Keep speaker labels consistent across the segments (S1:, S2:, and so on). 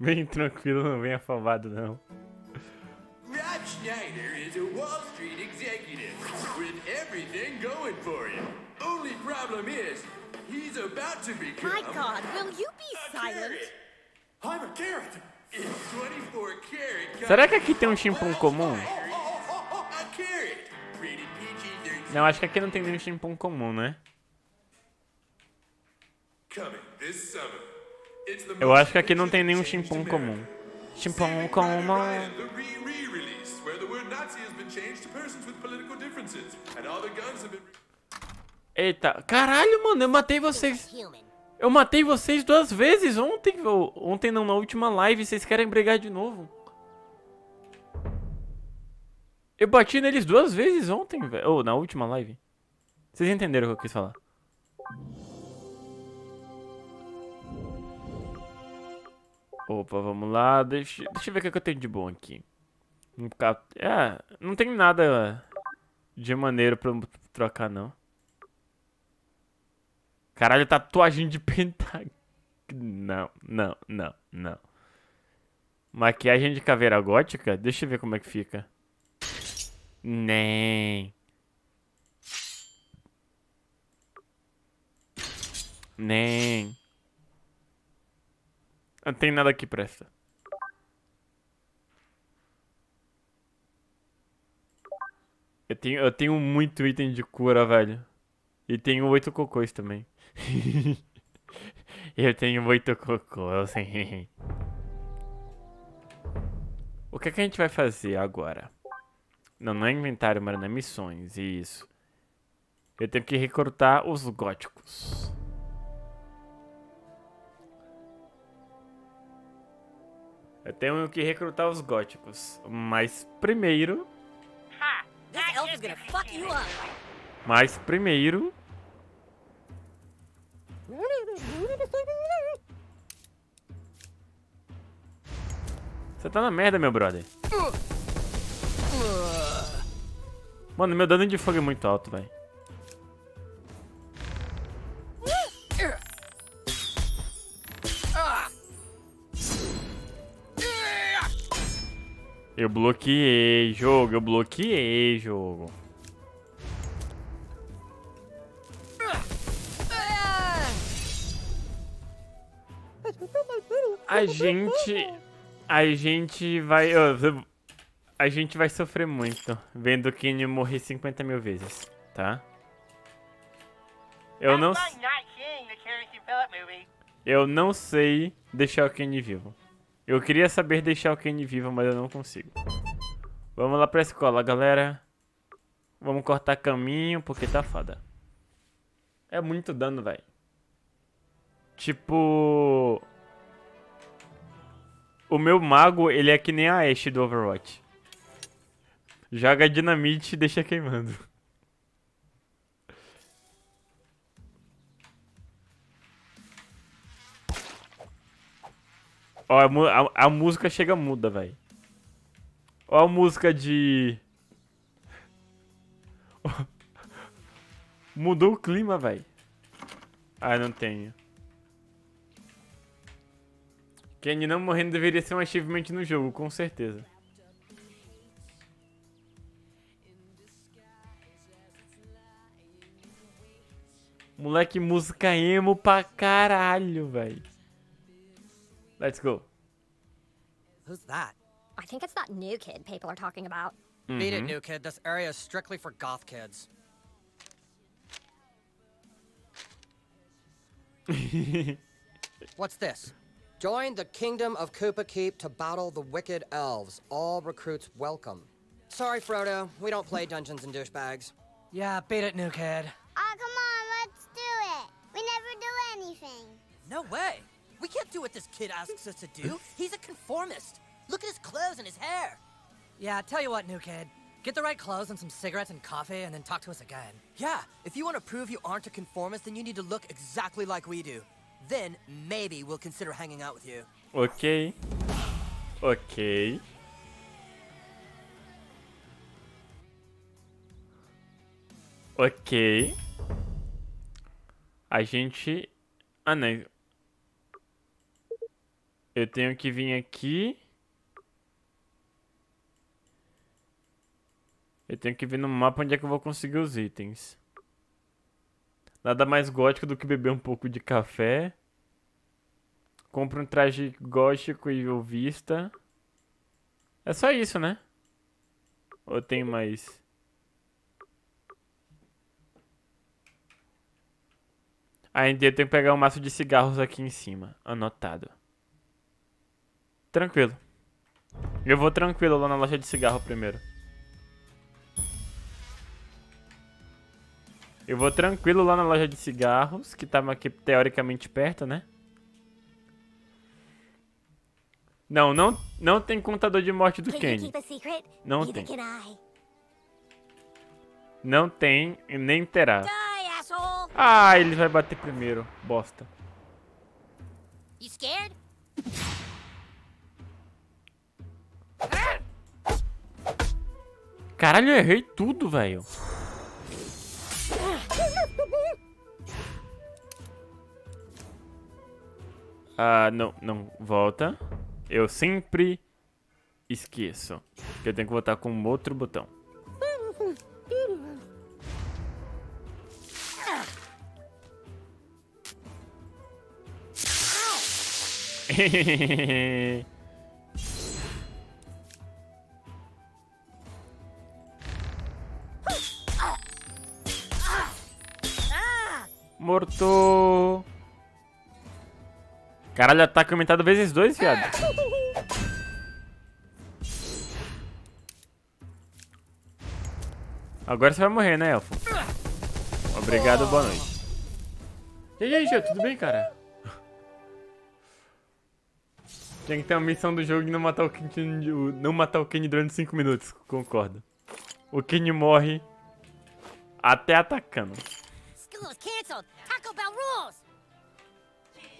S1: Bem tranquilo, não bem afobado não.
S2: Rob Schneider is a Wall Street executive with everything going for him. Only problem is, he's about to become.
S3: My God, will you be silent?
S2: carrot. I'm a carrot. It's 24 karat.
S1: Será que aqui tem um chimpum comum?
S2: Carrot. Rated PG-13.
S1: Não, acho que aqui não tem nenhum chimpum comum, né?
S2: Coming this summer.
S1: Eu acho que aqui não tem nenhum chimpum comum. Chimpum comum. Eita, caralho, mano, eu matei vocês. Eu matei vocês duas vezes ontem, ou- ontem não, na última live, vocês querem brigar de novo? Eu bati neles duas vezes ontem, velho. Ou na última live. Vocês entenderam o que eu quis falar? Opa, vamos lá. Deixa, deixa eu ver o que eu tenho de bom aqui. É, não tem nada de maneiro pra trocar, não. Caralho, tatuagem de pentágono. Não, não, não, não. Maquiagem de caveira gótica? Deixa eu ver como é que fica. Nem. Nem. Não tem nada que presta. Eu tenho, eu tenho muito item de cura, velho. E tenho oito cocôs também. eu tenho oito cocôs. o que, que a gente vai fazer agora? Não, não é inventário, mas é missões. Isso. Eu tenho que recrutar os góticos. Eu tenho que recrutar os góticos. Mas primeiro. Mas primeiro. Você tá na merda, meu brother. Mano, meu dano de fogo é muito alto, velho. Eu bloqueei, jogo. Eu bloqueei, jogo. A gente. A gente vai. A gente vai sofrer muito vendo o Kenny morrer 50 mil vezes, tá? Eu não. Eu não sei deixar o Kenny vivo. Eu queria saber deixar o Kenny vivo, mas eu não consigo. Vamos lá pra escola, galera. Vamos cortar caminho, porque tá foda. É muito dano, velho. Tipo... O meu mago, ele é que nem a Ashe do Overwatch. Joga dinamite e deixa queimando. Ó, a, a música chega muda, velho. Ó a música de... Mudou o clima, velho. Ah, não tenho. Kenny não morrendo deveria ser um achievement no jogo, com certeza. Moleque, música emo pra caralho, velho. Let's go.
S4: Who's that?
S3: I think it's that new kid people are talking about.
S4: Beat it, mm-hmm. new kid. This area is strictly for goth kids. What's this? Join the kingdom of Koopa Keep to battle the wicked elves. All recruits welcome. Sorry, Frodo. We don't play Dungeons and Douchebags.
S5: Yeah, beat it, new kid.
S6: Oh, come on, let's do it. We never do anything.
S7: No way. We can't do what this kid asks us to do. He's a conformist. Look at his clothes and his hair.
S5: Yeah, tell you what, new kid. Get the right clothes and some cigarettes and coffee, and then talk to us again.
S7: Yeah, if you want to prove you aren't a conformist, then you need to look exactly like we do. Then maybe we'll consider hanging out with you.
S1: Ok. Ok. Ok. A gente. Ah, não. Eu tenho que vir aqui. Eu tenho que vir no mapa onde é que eu vou conseguir os itens. Nada mais gótico do que beber um pouco de café. Compre um traje gótico e o vista. É só isso, né? Ou tem mais? Ainda eu tenho que pegar um maço de cigarros aqui em cima. Anotado. Tranquilo. Eu vou tranquilo lá na loja de cigarro primeiro. Eu vou tranquilo lá na loja de cigarros, que tava aqui teoricamente perto, né? Não, não, não tem contador de morte do Kenny. Não tem. Não tem e nem terá. Ah, ele vai bater primeiro. Bosta. Caralho, eu errei tudo, velho. Ah, não, não. Volta. Eu sempre esqueço. Que eu tenho que voltar com outro botão. Caralho, ataque aumentado vezes dois, viado. Agora você vai morrer, né, Elfo? Obrigado, boa noite. E aí, Gê, tudo bem, cara? Tem que ter uma missão do jogo e não matar o Kenny, não matar o Kenny durante 5 minutos, concordo. O Kenny morre até atacando.
S3: Is canceled. Taco Bell rules.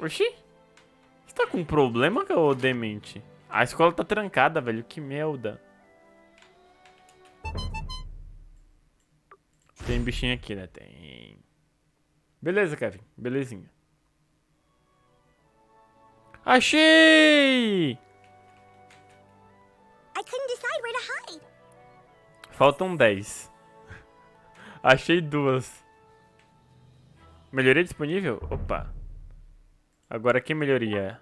S1: Oxi? Você tá com problema, ô demente? A escola tá trancada, velho. Que merda. Tem bichinho aqui, né? Tem. Beleza, Kevin. Belezinha. Achei!
S3: I couldn't decide where to hide.
S1: Faltam 10. Achei duas. Melhoria disponível? Opa. Agora que melhoria?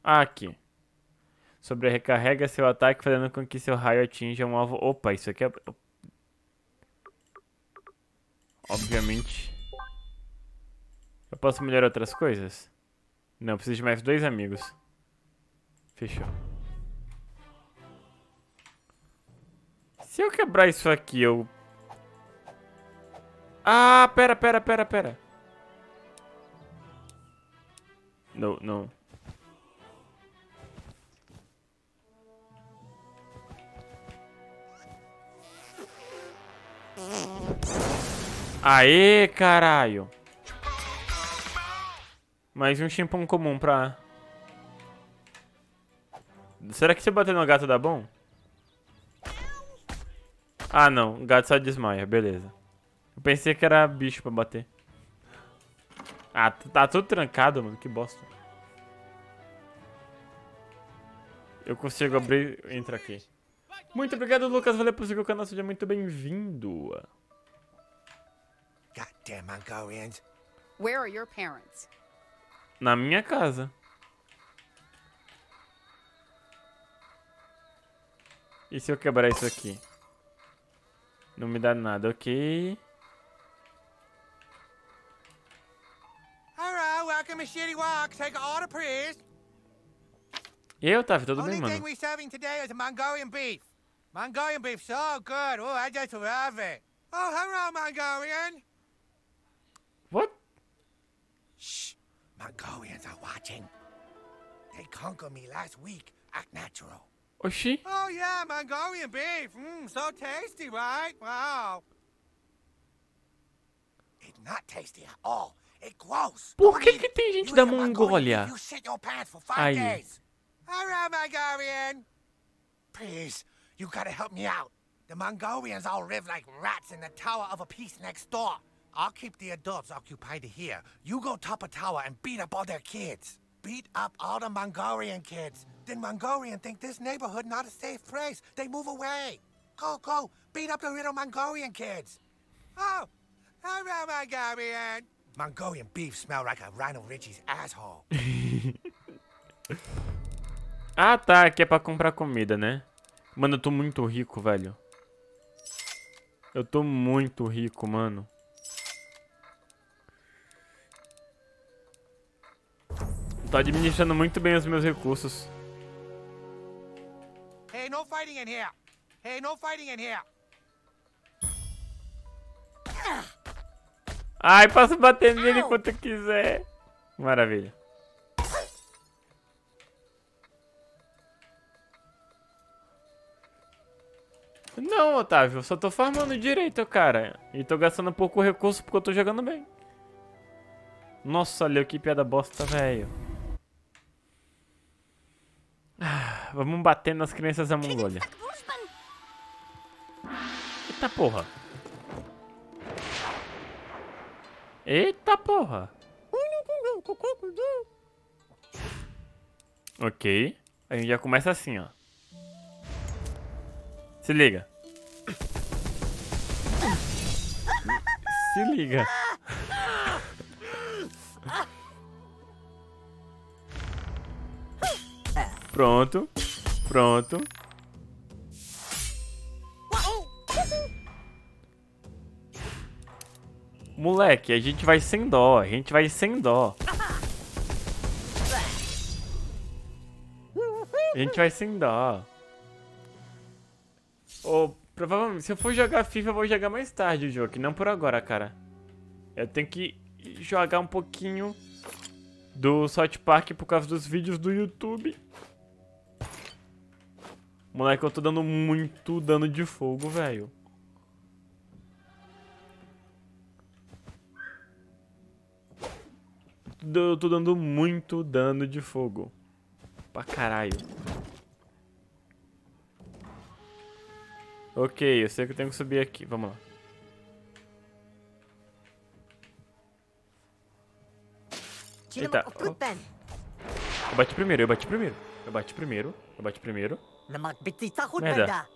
S1: Ah, aqui. Sobrecarrega seu ataque fazendo com que seu raio atinja um alvo. Opa, isso aqui é. Obviamente. Eu posso melhorar outras coisas? Não, preciso de mais dois amigos. Fechou. Se eu quebrar isso aqui, eu. Ah, pera, pera, pera, pera. Não, não. Aê, caralho. Mais um chimpão comum pra... Será que se bater no gato dá bom? Ah, não. O gato só desmaia. Beleza. Eu pensei que era bicho pra bater. Ah, tá tudo trancado, mano. Que bosta. Eu consigo abrir... Entra aqui. Muito obrigado, Lucas. Valeu por seguir o canal. Seja muito bem-vindo.
S8: Goddamn Mongolians.
S9: Where are your parents?
S1: Na minha casa. E se eu quebrar isso aqui? Não me dá nada, ok.
S8: Welcome to Shitty Walk. Take order, please.
S1: E aí, Otávio, tudo
S8: Only
S1: bem,
S8: thing
S1: mano?
S8: we're serving today is Mongolian beef. Mongolian beef, so good. Oh, I just love it. Oh, hello, Mongolian.
S1: What?
S8: Shh. Mongolians are watching. They conquered me last week. Act natural.
S1: Oxi.
S8: Oh, yeah, Mongolian beef. Mmm, so tasty, right? Wow. It's not tasty at all.
S1: Por que que
S8: it.
S1: tem gente
S8: You
S1: da
S8: eat a Mongolian
S1: Mongólia?
S8: beef, You shit your pants for five
S1: Aí.
S8: days. Hello, Mongolian. Please, you gotta help me out. The Mongolians all live like rats in the tower of a piece next door. I'll keep the adults occupied here. You go top a tower and beat up all their kids. beat up all the Mongolian kids. Then Mongolian think this neighborhood not a safe place. They move away. Go, go, beat up the little Mongolian kids. Oh, hello, Mongolian. Mongolian beef smell like a Rhino Richie's asshole.
S1: Ah, tá. Aqui é pra comprar comida, né? Mano, eu tô muito rico, velho. Eu tô muito rico, mano. Tô administrando muito bem os meus recursos.
S8: hey, no fighting in here. Hey, no fighting in here.
S1: Ai, posso bater nele enquanto quiser. Maravilha. Não, Otávio, eu só tô farmando direito, cara. E tô gastando pouco recurso porque eu tô jogando bem. Nossa, olha que piada bosta, velho. Ah, Vamos bater nas crianças da Mongólia. Eita porra. Eita porra. Ok. A gente já começa assim, ó. Se liga. Se liga. Pronto. Pronto. Moleque, a gente vai sem dó, a gente vai sem dó. A gente vai sem dó. Ou, provavelmente, se eu for jogar FIFA, eu vou jogar mais tarde o jogo, não por agora, cara. Eu tenho que jogar um pouquinho do South Park por causa dos vídeos do YouTube. Moleque, eu tô dando muito dano de fogo, velho. Eu tô dando muito dano de fogo. Pra caralho. Ok, eu sei que eu tenho que subir aqui. Vamos lá. Eita. ó. Eu bati primeiro, eu bati primeiro. Eu bati primeiro, eu bati primeiro. Merda.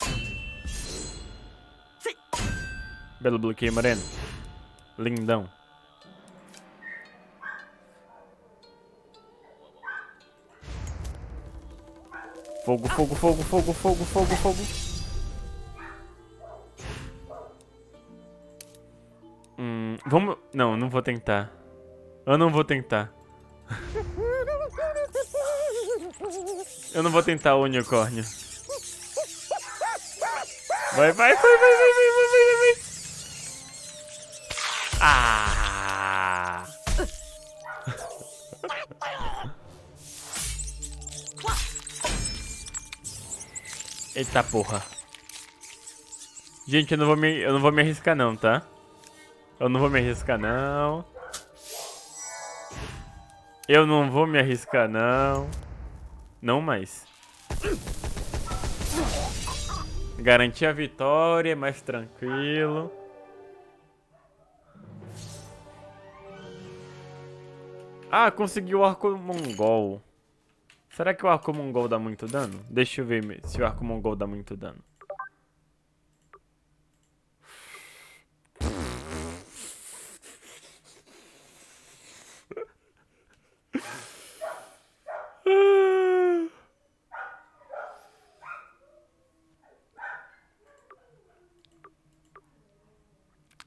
S1: Belo bloqueio, moreno. Lindão. Fogo, fogo, fogo, fogo, fogo, fogo, fogo. Hum, vamos... Não, não vou tentar. Eu não vou tentar. Eu não vou tentar o unicórnio. Vai, vai, vai, vai, vai, vai, vai, vai, vai. Ah! Eita porra. Gente, eu não vou me, eu não vou me arriscar não, tá? Eu não vou me arriscar não. Eu não vou me arriscar não. Não mais. Garantir a vitória, mais tranquilo. Ah, consegui o arco mongol. Será que o arco mongol dá muito dano? Deixa eu ver se o arco mongol dá muito dano.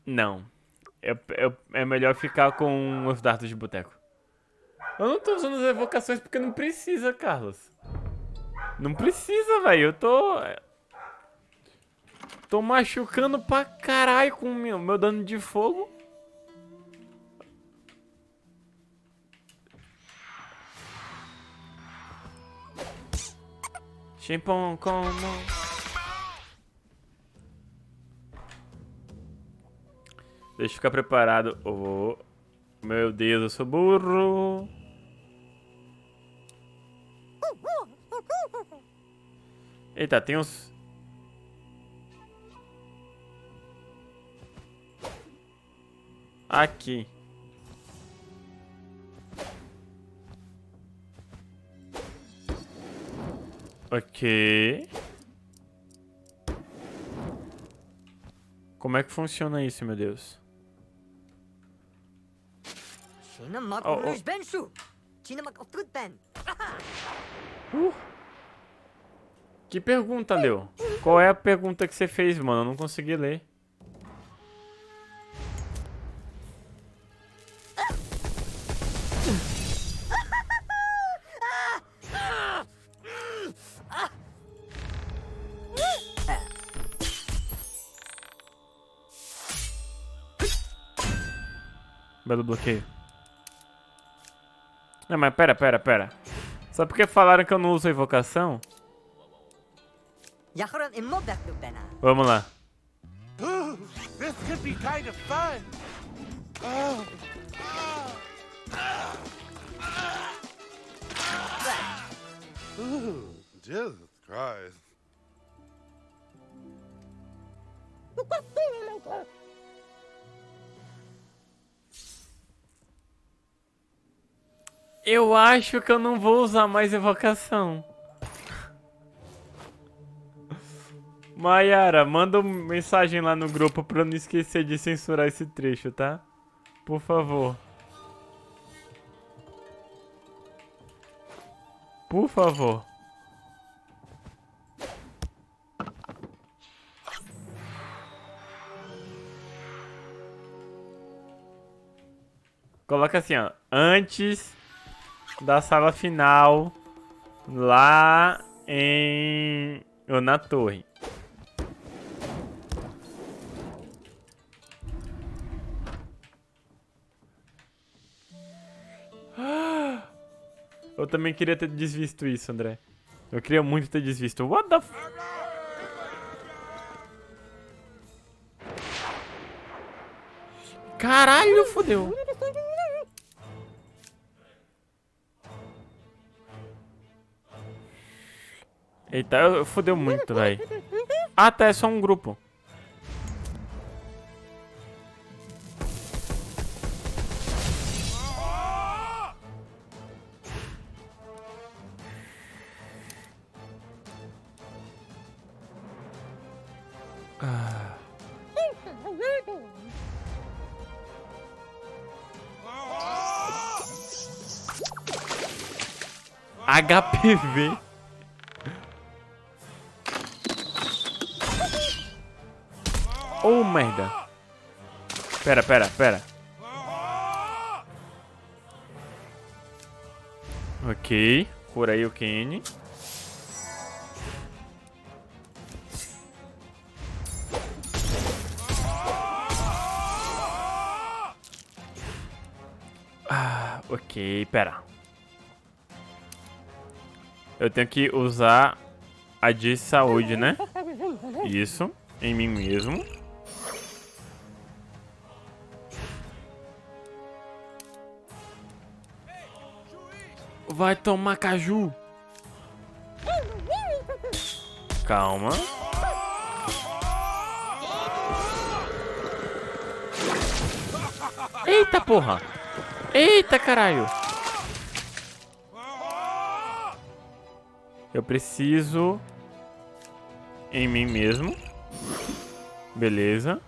S1: Não. Eu- eu- é melhor ficar com os dardos de boteco. Eu não tô usando as evocações porque não precisa, Carlos. Não precisa, velho. Eu tô. Tô machucando pra caralho com o meu, meu dano de fogo. Chimpom como. Deixa eu ficar preparado. Oh, meu Deus, eu sou burro. Eita, tem uns. Aqui. Ok. Como é que funciona isso, meu Deus? Oh, oh.
S5: Rouge
S1: Que pergunta, Leo? Qual é a pergunta que você fez, mano? Eu não consegui ler. Belo bloqueio. Não, mas pera, pera, pera. Só porque falaram que eu não uso a
S10: Jesus Christ.
S1: Eu acho que eu não vou usar mais evocação. Mayara, manda uma mensagem lá no grupo pra eu não esquecer de censurar esse trecho, tá? Por favor. Por favor. Coloca assim, ó. Antes da sala final lá em ou na torre. Eu também queria ter desvisto isso, André. Eu queria muito ter desvisto. What the f... Caralho, fodeu. Eita, eu- fodeu muito, velho. Ah, tá, é só um grupo. HPV. Oh, merda. Pera, pera, pera. Ok, curei o Kenny. Ah, ok, pera. Eu tenho que usar a de saúde, né? Isso, em mim mesmo. Vai tomar caju. Calma. Eita porra. Eita caralho. Eu preciso em mim mesmo. Beleza.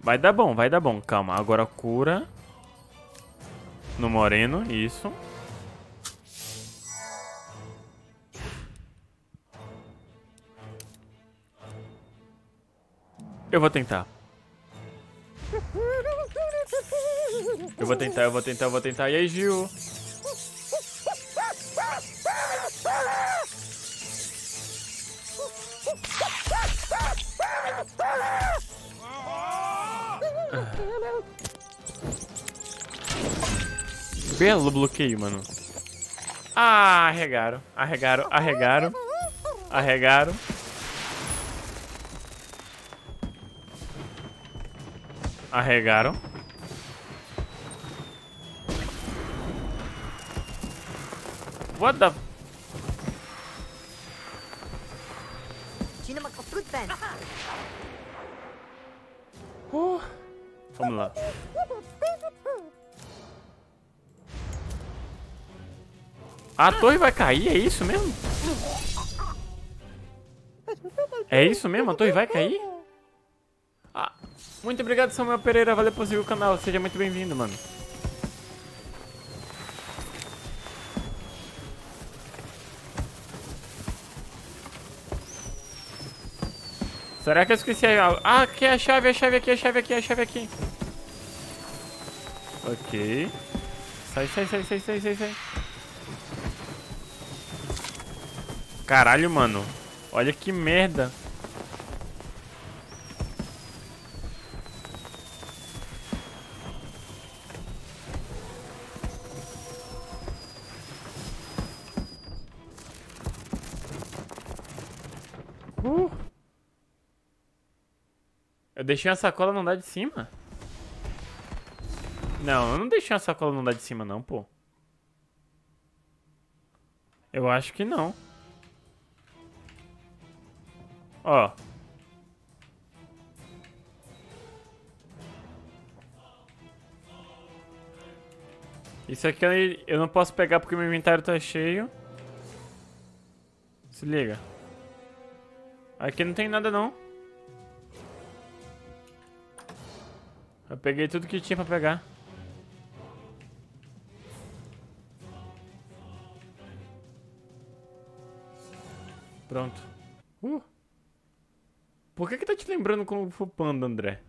S1: Vai dar bom, vai dar bom. Calma, agora cura. No moreno, isso. Eu vou tentar. Eu vou tentar, eu vou tentar, eu vou tentar. E aí, Gil? Belo bloqueio, mano. Ah, arregaram, arregaram, arregaram, arregaram. Arregaram. What the...
S5: Ben.
S1: Vamos lá. A torre vai cair, é isso mesmo? É isso mesmo? A torre vai cair? Muito obrigado, Samuel Pereira. Valeu por seguir o canal. Seja muito bem-vindo, mano. Será que eu esqueci algo? Ah, aqui é a chave, a chave aqui, a chave aqui, a chave aqui. Ok. Sai, sai, sai, sai, sai, sai, sai. Caralho, mano. Olha que merda. Uh. Eu deixei a sacola no andar de cima? Não, eu não deixei a sacola no andar de cima não, pô. Eu acho que não. Ó. Isso aqui eu não posso pegar porque meu inventário tá cheio. Se liga. Aqui não tem nada não. Eu peguei tudo que tinha pra pegar. Pronto. Uh. Por que que tá te lembrando como o Panda, André?